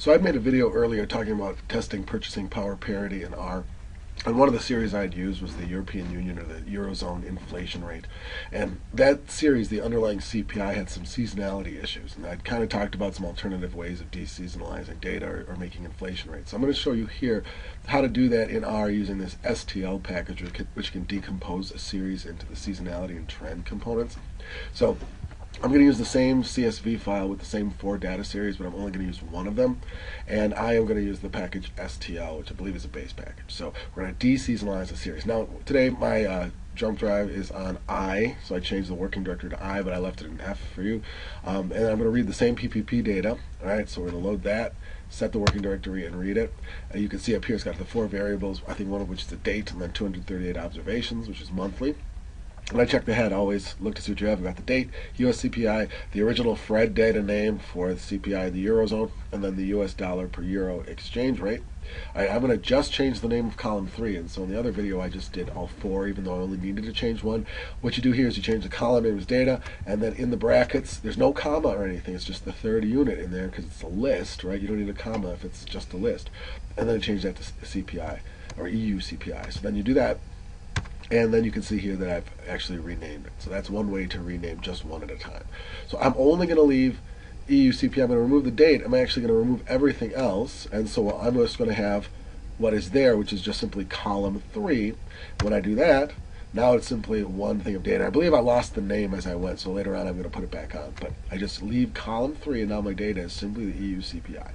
So I made a video earlier talking about testing purchasing power parity in R. And one of the series I'd used was the European Union or the Eurozone inflation rate. And that series, the underlying CPI, had some seasonality issues. And I'd kind of talked about some alternative ways of deseasonalizing data or, or making inflation rates. So I'm going to show you here how to do that in R using this STL package, which can, which can decompose a series into the seasonality and trend components. So I'm going to use the same CSV file with the same four data series, but I'm only going to use one of them. And I am going to use the package STL, which I believe is a base package. So we're going to deseasonalize the series. Now, today my uh, jump drive is on I, so I changed the working directory to I, but I left it in F for you. Um, and I'm going to read the same PPP data. All right, so we're going to load that, set the working directory, and read it. And you can see up here it's got the four variables, I think one of which is the date, and then 238 observations, which is monthly. When I check the head, always look to see what you have. I've got the date, US CPI, the original FRED data name for the CPI the Eurozone, and then the US dollar per euro exchange rate. I, am going to just change the name of column 3, and so in the other video I just did all four, even though I only needed to change one. What you do here is you change the column name as data, and then in the brackets, there's no comma or anything, it's just the third unit in there because it's a list, right? You don't need a comma if it's just a list. And then change that to CPI, or EU CPI. So then you do that, and then you can see here that I've actually renamed it. So that's one way to rename just one at a time. So I'm only going to leave EUCP. I'm going to remove the date. I'm actually going to remove everything else. And so I'm just going to have what is there, which is just simply column 3. When I do that, now it's simply one thing of data. I believe I lost the name as I went, so later on I'm going to put it back on. But I just leave column 3, and now my data is simply the EU CPI.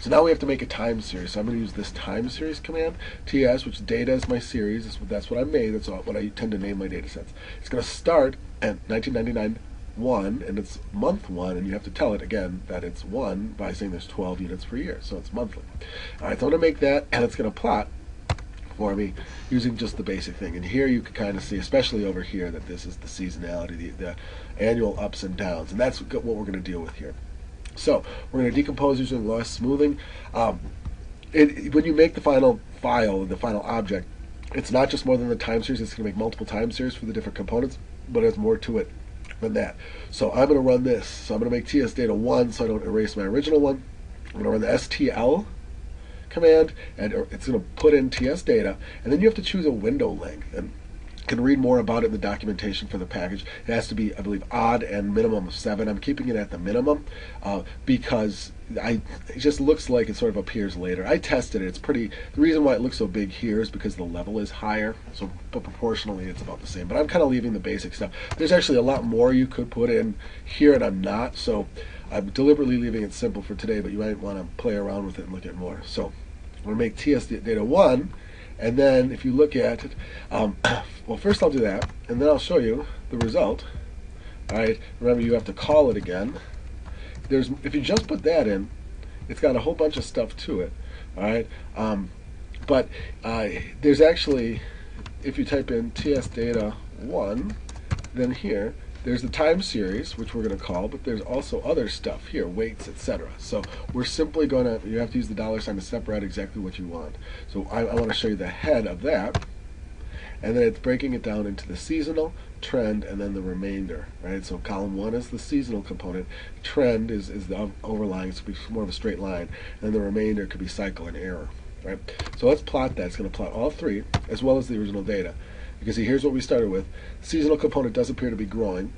So now we have to make a time series. So I'm going to use this time series command, ts, which data is my series. That's what, I made. That's what I tend to name my data sets. It's going to start at 1999 1 and it's month 1 and you have to tell it again that it's 1 by saying there's 12 units per year so it's monthly alright so I'm going to make that and it's going to plot for me using just the basic thing and here you can kind of see especially over here that this is the seasonality the, the annual ups and downs and that's what we're going to deal with here so we're going to decompose using loess smoothing. Um, it, when you make the final file, the final object, it's not just more than the time series. It's going to make multiple time series for the different components, but there's more to it than that. So I'm going to run this. So I'm going to make TS data 1 so I don't erase my original one. I'm going to run the STL command, and it's going to put in TS data, and then you have to choose a window length. And can read more about it in the documentation for the package. It has to be, I believe, odd and minimum of seven. I'm keeping it at the minimum uh, because I it just looks like it sort of appears later. I tested it. It's pretty. The reason why it looks so big here is because the level is higher. So, but proportionally, it's about the same. But I'm kind of leaving the basic stuff. There's actually a lot more you could put in here, and I'm not. So, I'm deliberately leaving it simple for today. But you might want to play around with it and look at more. So, I'm going to make TS data one and then if you look at it, um, well, first I'll do that, and then I'll show you the result. All right, remember you have to call it again. There's If you just put that in, it's got a whole bunch of stuff to it. All right, um, but uh, there's actually, if you type in TS data 1, then here, there's the time series, which we're going to call, but there's also other stuff here, weights, etc. So we're simply going to, you have to use the dollar sign to separate exactly what you want. So I, I want to show you the head of that, and then it's breaking it down into the seasonal, trend, and then the remainder, right? So column one is the seasonal component, trend is, is the overlying, so it's more of a straight line, and the remainder could be cycle and error, right? So let's plot that. It's going to plot all three, as well as the original data. You can see here's what we started with. Seasonal component does appear to be growing,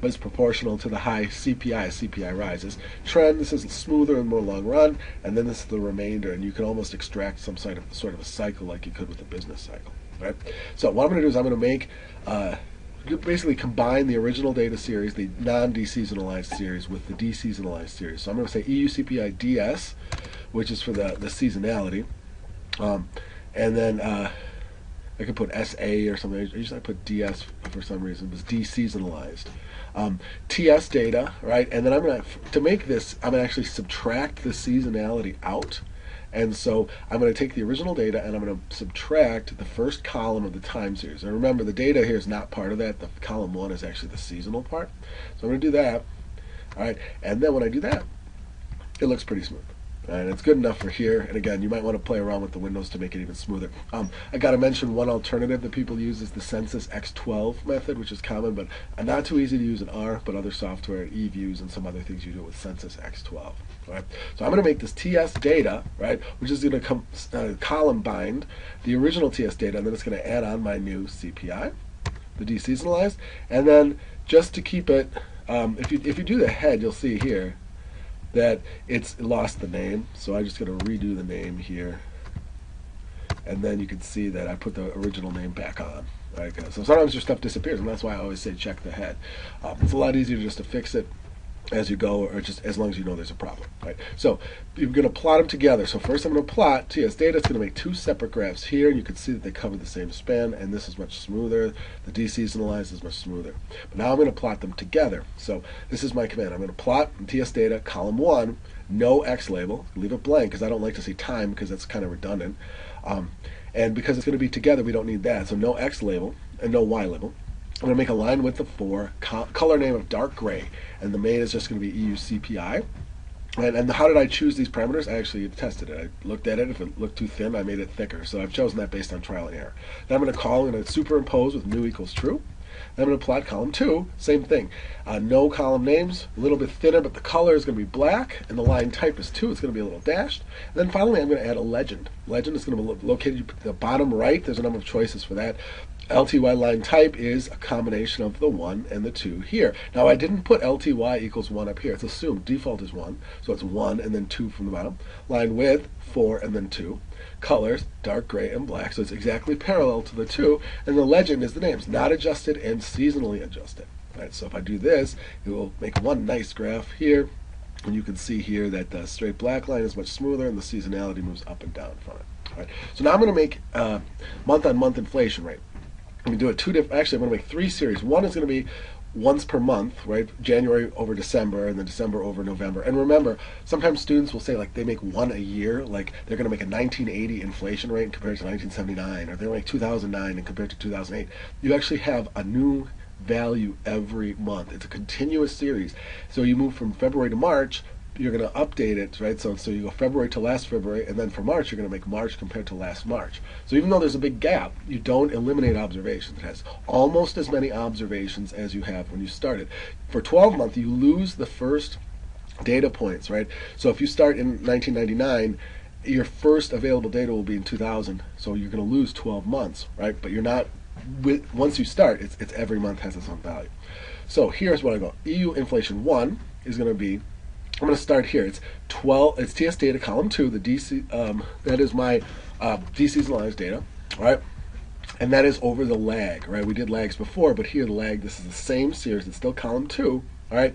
but it's proportional to the high CPI as CPI rises. Trend, this is smoother and more long run, and then this is the remainder, and you can almost extract some sort of, sort of a cycle like you could with a business cycle. Right? So what I'm going to do is I'm going to make uh, basically combine the original data series, the non-deseasonalized series, with the deseasonalized series. So I'm going to say EU DS, which is for the, the seasonality. Um, and then uh, I could put SA or something. I usually I put DS for some reason. It was deseasonalized. Um, TS data, right? And then I'm gonna to make this, I'm gonna actually subtract the seasonality out. And so I'm going to take the original data and I'm going to subtract the first column of the time series. And remember, the data here is not part of that. The column one is actually the seasonal part. So I'm going to do that. All right. And then when I do that, it looks pretty smooth. And it's good enough for here. And again, you might want to play around with the windows to make it even smoother. Um, I got to mention one alternative that people use is the Census X12 method, which is common, but not too easy to use in R, but other software, eViews, and some other things you do with Census X12. Right? So I'm going to make this TS data, right, which is going to come uh, column bind the original TS data, and then it's going to add on my new CPI, the deseasonalized, and then just to keep it, um, if you if you do the head, you'll see here that it's lost the name. So I'm just going to redo the name here. And then you can see that I put the original name back on. Right? So sometimes your stuff disappears, and that's why I always say check the head. Um, it's a lot easier just to fix it as you go, or just as long as you know there's a problem, right? So you're going to plot them together. So first I'm going to plot TS data. It's going to make two separate graphs here, and you can see that they cover the same span, and this is much smoother. The deseasonalized is much smoother. But now I'm going to plot them together. So this is my command. I'm going to plot TS data, column one, no X label. Leave it blank because I don't like to see time because that's kind of redundant. Um, and because it's going to be together, we don't need that. So no X label and no Y label. I'm going to make a line width of 4, co color name of dark gray, and the main is just going to be EU CPI. And, and how did I choose these parameters? I actually tested it. I looked at it. If it looked too thin, I made it thicker. So I've chosen that based on trial and error. Then I'm going to call, to superimpose with new equals true. Then I'm going to plot column 2, same thing. Uh, no column names, a little bit thinner, but the color is going to be black, and the line type is 2. It's going to be a little dashed. And then finally, I'm going to add a legend. Legend is going to be located at the bottom right. There's a number of choices for that. LTY line type is a combination of the 1 and the 2 here. Now I didn't put LTY equals 1 up here. It's assumed default is 1. So it's 1 and then 2 from the bottom. Line width, 4 and then 2. Colors, dark gray and black. So it's exactly parallel to the 2. And the legend is the names, not adjusted and seasonally adjusted. Right, so if I do this, it will make one nice graph here. And you can see here that the straight black line is much smoother and the seasonality moves up and down from it. All right. So now I'm going to make uh, month-on-month -month inflation rate. I'm going to do it two different, actually I'm going to make three series. One is going to be once per month, right? January over December and then December over November. And remember, sometimes students will say like they make one a year, like they're going to make a 1980 inflation rate compared to 1979, or they're gonna make 2009 and compared to 2008. You actually have a new value every month. It's a continuous series. So you move from February to March, you're going to update it, right? So, so you go February to last February, and then for March, you're going to make March compared to last March. So even though there's a big gap, you don't eliminate observations. It has almost as many observations as you have when you started. For 12 month, you lose the first data points, right? So if you start in 1999, your first available data will be in 2000, so you're going to lose 12 months, right? But you're not, with, once you start, it's, it's every month has its own value. So here's what I go. EU inflation 1 is going to be I'm going to start here. It's 12. It's TS data column two. The DC um, that is my uh, deseasonalized data, right? And that is over the lag, right? We did lags before, but here the lag. This is the same series. It's still column two, all right?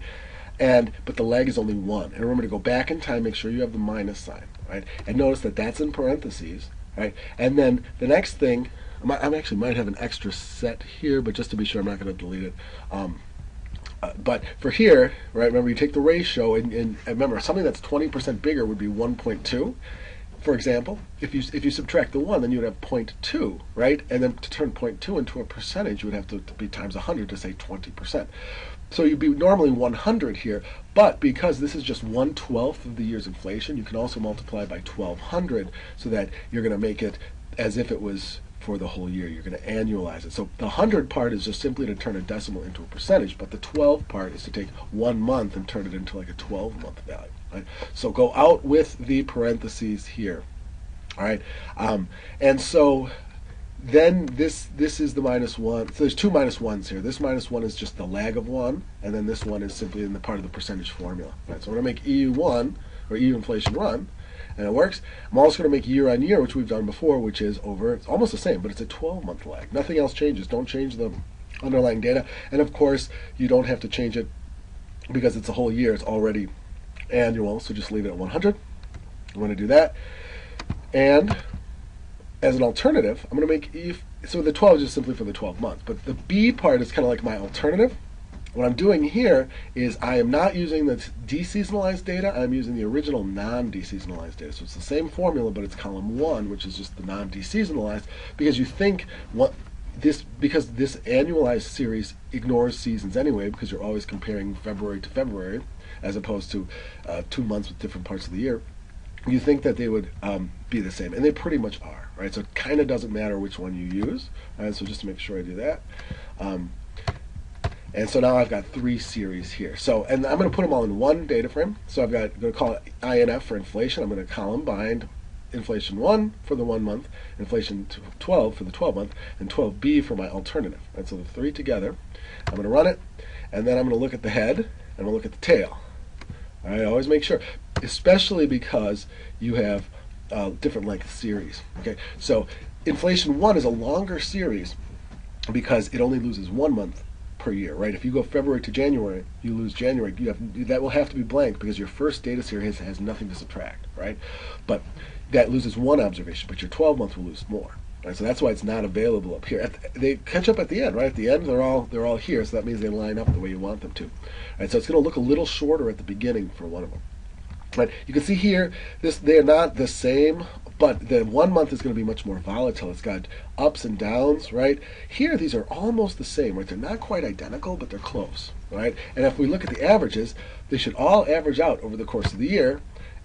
And but the lag is only one. And remember to go back in time. Make sure you have the minus sign, right? And notice that that's in parentheses, right? And then the next thing, I actually might have an extra set here, but just to be sure, I'm not going to delete it. Um, uh, but for here, right, remember you take the ratio and, and remember something that's 20% bigger would be 1.2. For example, if you if you subtract the 1, then you would have 0.2, right? And then to turn 0.2 into a percentage, you would have to, to be times 100 to say 20%. So you'd be normally 100 here, but because this is just 1 12th of the year's inflation, you can also multiply by 1200 so that you're going to make it as if it was for the whole year. You're going to annualize it. So the 100 part is just simply to turn a decimal into a percentage, but the 12 part is to take one month and turn it into like a 12 month value. Right? So go out with the parentheses here. All right. Um, and so then this this is the minus one. So there's two minus ones here. This minus one is just the lag of one, and then this one is simply in the part of the percentage formula. Right. So I'm going to make EU1 or EU inflation one and it works. I'm also going to make year on year, which we've done before, which is over, it's almost the same, but it's a 12 month lag. Nothing else changes. Don't change the underlying data. And of course, you don't have to change it because it's a whole year. It's already annual, so just leave it at 100. I'm going to do that. And as an alternative, I'm going to make E, so the 12 is just simply for the 12 months, but the B part is kind of like my alternative. What I'm doing here is I am not using the deseasonalized data, I'm using the original non-deseasonalized data. So it's the same formula, but it's column one, which is just the non-deseasonalized, because you think what this because this annualized series ignores seasons anyway, because you're always comparing February to February, as opposed to uh, two months with different parts of the year. you think that they would um, be the same, and they pretty much are, right? So it kind of doesn't matter which one you use. Right, so just to make sure I do that. Um, and so now I've got three series here. So, and I'm going to put them all in one data frame. So I've got, I'm going to call it INF for inflation. I'm going to column bind inflation 1 for the one month, inflation 12 for the 12 month, and 12b for my alternative. And so the three together. I'm going to run it, and then I'm going to look at the head, and I'm going to look at the tail. I always make sure, especially because you have uh, different length series. Okay, so inflation 1 is a longer series because it only loses one month per year, right? If you go February to January, you lose January. You have that will have to be blank because your first data series has nothing to subtract, right? But that loses one observation, but your 12 month will lose more. Right? So that's why it's not available up here. The, they catch up at the end, right? At the end, they're all they're all here, so that means they line up the way you want them to. Right? So it's going to look a little shorter at the beginning for one of them. Right? You can see here, this they're not the same but the one month is going to be much more volatile. It's got ups and downs, right? Here, these are almost the same, right? They're not quite identical, but they're close, right? And if we look at the averages, they should all average out over the course of the year,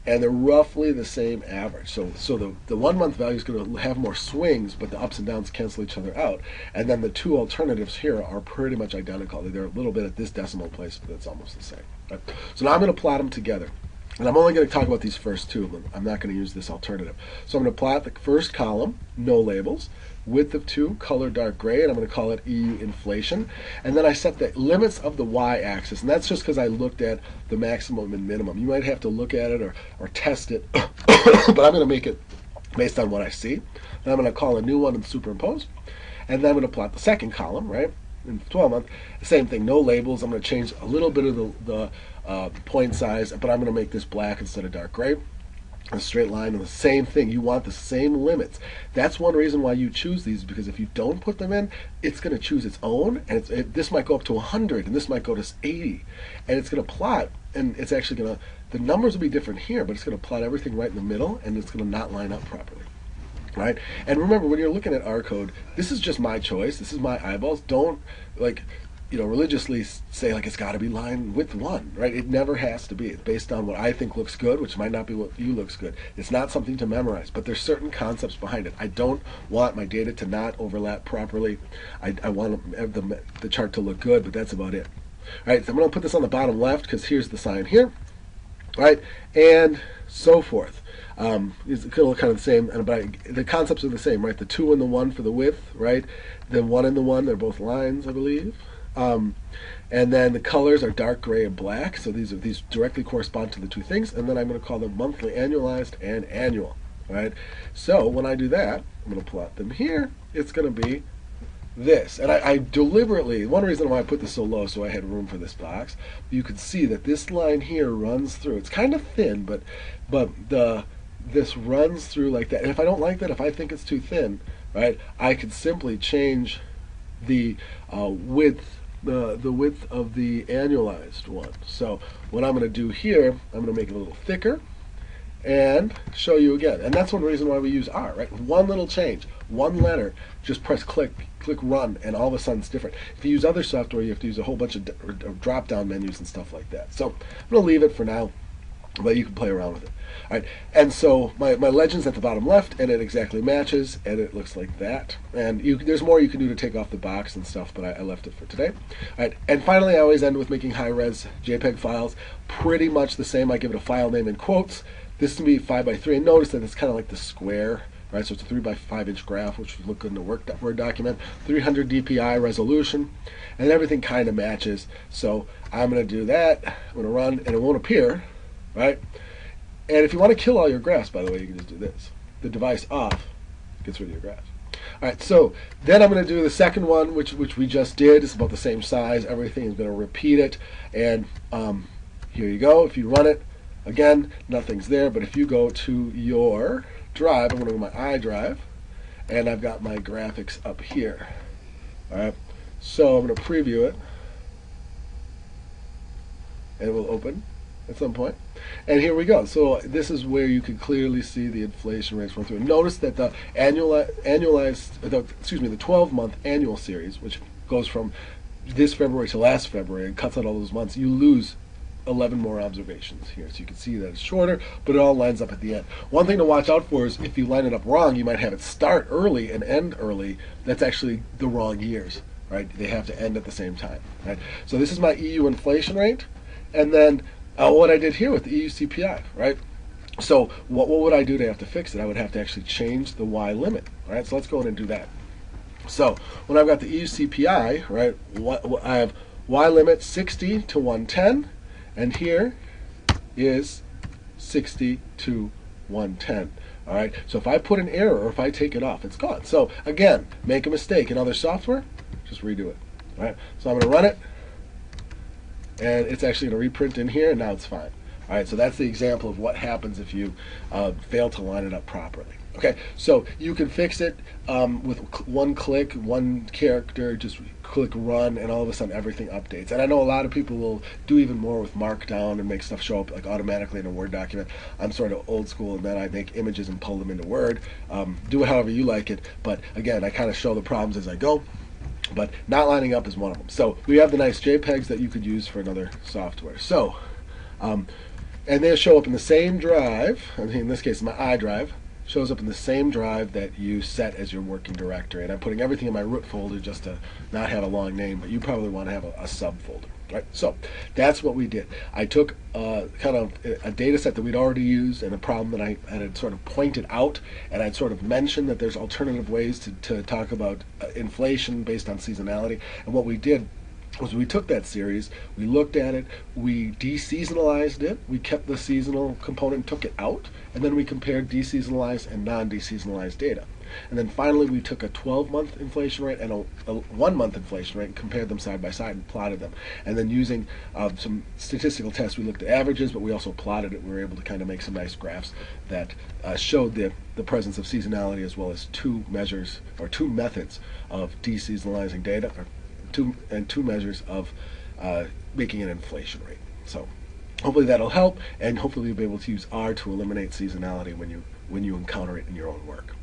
and they're roughly the same average. So, so the, the one month value is going to have more swings, but the ups and downs cancel each other out. And then the two alternatives here are pretty much identical. They're a little bit at this decimal place, but it's almost the same. Right? So now I'm going to plot them together. And I'm only going to talk about these first two of them. I'm not going to use this alternative. So I'm going to plot the first column, no labels, width of 2, color dark gray, and I'm going to call it EU inflation. And then I set the limits of the y-axis, and that's just because I looked at the maximum and minimum. You might have to look at it or, or test it, but I'm going to make it based on what I see. Then I'm going to call a new one and superimpose. And then I'm going to plot the second column, right? In 12 month, same thing, no labels. I'm going to change a little bit of the, the uh, point size, but I'm going to make this black instead of dark gray. A straight line and the same thing. You want the same limits. That's one reason why you choose these because if you don't put them in, it's going to choose its own, and it, this might go up to 100, and this might go to 80, and it's going to plot, and it's actually going to. The numbers will be different here, but it's going to plot everything right in the middle, and it's going to not line up properly right? And remember, when you're looking at R code, this is just my choice. This is my eyeballs. Don't like you know, religiously say like it's got to be line with one, right? It never has to be. It's based on what I think looks good, which might not be what you looks good. It's not something to memorize, but there's certain concepts behind it. I don't want my data to not overlap properly. I, I want the, the chart to look good, but that's about it. All right, so I'm going to put this on the bottom left because here's the sign here, right, and so forth. Um, it's kind of kind of the same, but the concepts are the same, right? The two and the one for the width, right? The one and the one, they're both lines, I believe. Um, and then the colors are dark gray and black. So these are these directly correspond to the two things. And then I'm going to call them monthly, annualized, and annual. Right. So when I do that, I'm going to plot them here. It's going to be this. And I, I, deliberately, one reason why I put this so low so I had room for this box, you can see that this line here runs through. It's kind of thin, but but the this runs through like that. And if I don't like that, if I think it's too thin, right, I could simply change the uh, width the, the width of the annualized one. So what I'm going to do here, I'm going to make it a little thicker and show you again. And that's one reason why we use R, right? One little change, one letter, just press click, click run, and all of a sudden it's different. If you use other software, you have to use a whole bunch of drop down menus and stuff like that. So I'm going to leave it for now but you can play around with it. All right, and so my, my legend's at the bottom left, and it exactly matches, and it looks like that. And you, there's more you can do to take off the box and stuff, but I, I left it for today. All right, and finally, I always end with making high-res JPEG files. Pretty much the same. I give it a file name in quotes. This can be five by three, and notice that it's kind of like the square. Right, so it's a three by five inch graph, which would look good in a Word document. 300 dpi resolution, and everything kind of matches. So I'm going to do that. I'm going to run, and it won't appear right? And if you want to kill all your graphs, by the way, you can just do this. The device off gets rid of your graphs. All right, so then I'm going to do the second one, which which we just did. It's about the same size. Everything is going to repeat it. And um, here you go. If you run it, again, nothing's there. But if you go to your drive, I'm going to go to my I drive, and I've got my graphics up here. All right, so I'm going to preview it, and it will open at some point. And here we go. So this is where you can clearly see the inflation rates run through. Notice that the annual, annualized, the, excuse me, the 12-month annual series, which goes from this February to last February and cuts out all those months, you lose 11 more observations here. So you can see that it's shorter, but it all lines up at the end. One thing to watch out for is if you line it up wrong, you might have it start early and end early. That's actually the wrong years, right? They have to end at the same time, right? So this is my EU inflation rate, and then uh, what I did here with the EU CPI, right? So what, what would I do to have to fix it? I would have to actually change the Y limit, right? So let's go in and do that. So when I've got the EU CPI, right, what, what, I have Y limit 60 to 110, and here is 60 to 110. All right, so if I put an error or if I take it off, it's gone. So again, make a mistake in other software, just redo it. All right, so I'm going to run it, and it's actually going to reprint in here, and now it's fine. All right, so that's the example of what happens if you uh, fail to line it up properly. Okay, so you can fix it um, with one click, one character, just click run, and all of a sudden everything updates. And I know a lot of people will do even more with Markdown and make stuff show up like automatically in a Word document. I'm sort of old school in that I make images and pull them into Word. Um, do it however you like it, but again, I kind of show the problems as I go. But not lining up is one of them. So we have the nice JPEGs that you could use for another software. So, um, and they show up in the same drive. I mean, in this case, my I drive shows up in the same drive that you set as your working directory. And I'm putting everything in my root folder just to not have a long name, but you probably want to have a, a subfolder. Right, so that's what we did. I took uh, kind of a data set that we'd already used and a problem that I had sort of pointed out, and I'd sort of mentioned that there's alternative ways to, to talk about uh, inflation based on seasonality. And what we did was we took that series, we looked at it, we deseasonalized it, we kept the seasonal component, took it out, and then we compared deseasonalized and non-deseasonalized data. And then finally, we took a 12-month inflation rate and a, a one-month inflation rate and compared them side by side and plotted them. And then using uh, some statistical tests, we looked at averages, but we also plotted it. We were able to kind of make some nice graphs that uh, showed the, the presence of seasonality as well as two measures or two methods of deseasonalizing data, or two and two measures of uh, making an inflation rate. So hopefully that'll help, and hopefully you'll be able to use R to eliminate seasonality when you when you encounter it in your own work.